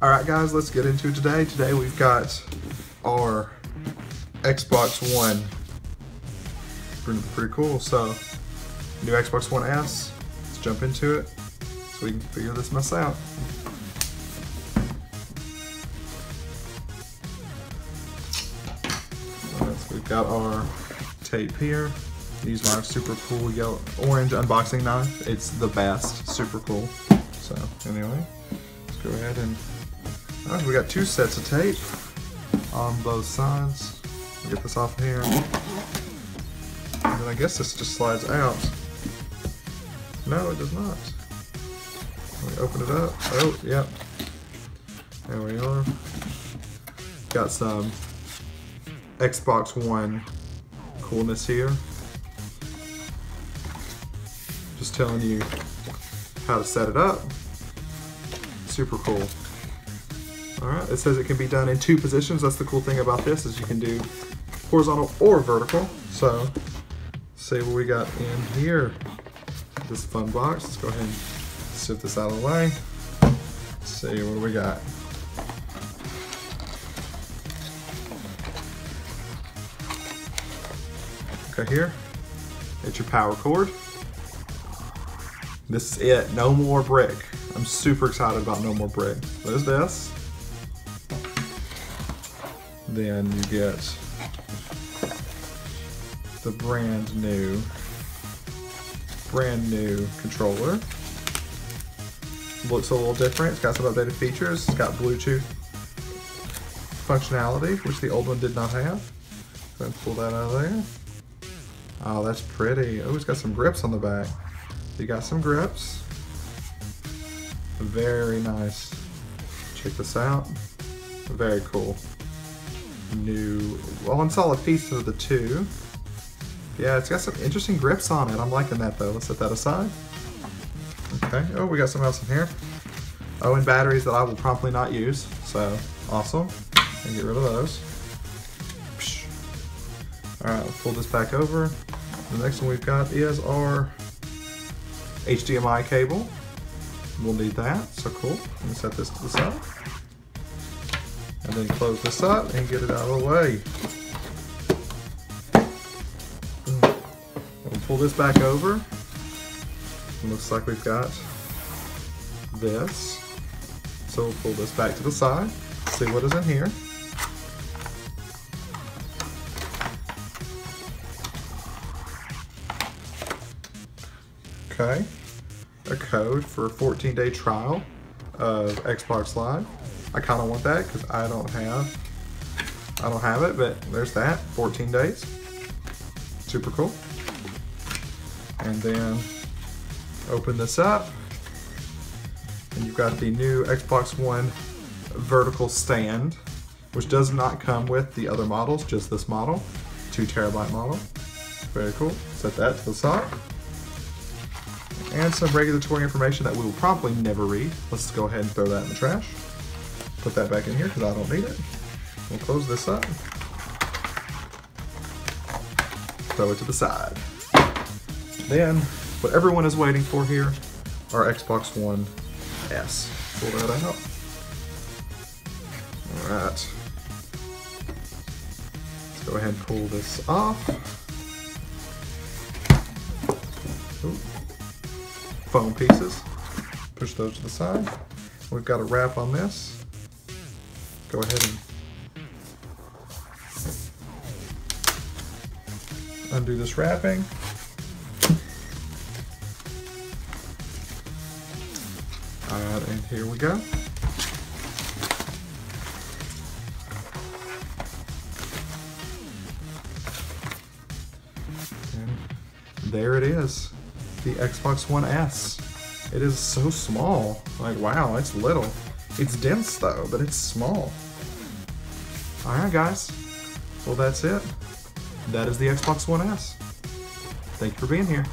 guys, let's get into today. Today we've got our Xbox One. Pretty, pretty cool. So, new Xbox One S. Let's jump into it so we can figure this mess out. We've got our tape here. Use my super cool yellow orange unboxing knife. It's the best. Super cool. So anyway, let's go ahead and we got two sets of tape on both sides. Get this off here. And then I guess this just slides out. No, it does not. Let me open it up. Oh, yep. There we are. Got some Xbox One coolness here. Just telling you how to set it up. Super cool. Alright, it says it can be done in two positions. That's the cool thing about this is you can do horizontal or vertical. So, see what we got in here. This fun box. Let's go ahead and sift this out of the way. See what we got. Okay, here. It's your power cord. This is it. No more brick. I'm super excited about no more brick. There's this. Then you get the brand new, brand new controller. Looks a little different. It's got some updated features. It's got Bluetooth functionality, which the old one did not have. Go ahead and pull that out of there. Oh, that's pretty. Oh, it's got some grips on the back. You got some grips. Very nice. Check this out. Very cool. New, well, one solid piece of the two. Yeah, it's got some interesting grips on it. I'm liking that though. Let's set that aside. Okay, oh, we got something else in here. Oh, and batteries that I will promptly not use. So, awesome. And get rid of those. All right, let's pull this back over. The next one we've got is our HDMI cable. We'll need that, so cool. Let me set this to the side. And then close this up and get it out of the way. We'll pull this back over. Looks like we've got this. So we'll pull this back to the side, see what is in here. Okay. A code for a 14 day trial of Xbox Live. I kind of want that because I don't have I don't have it, but there's that 14 days. Super cool. And then open this up, and you've got the new Xbox One vertical stand, which does not come with the other models, just this model, two terabyte model. Very cool. Set that to the side and some regulatory information that we will probably never read. Let's go ahead and throw that in the trash. Put that back in here because I don't need it. We'll close this up. Throw it to the side. Then, what everyone is waiting for here, our Xbox One S. Pull that out. Alright. Let's go ahead and pull this off. Ooh foam pieces. Push those to the side. We've got a wrap on this. Go ahead and undo this wrapping. Alright, and here we go. There it is the Xbox One S. It is so small. Like, wow, it's little. It's dense though, but it's small. Alright guys, well that's it. That is the Xbox One S. Thank you for being here.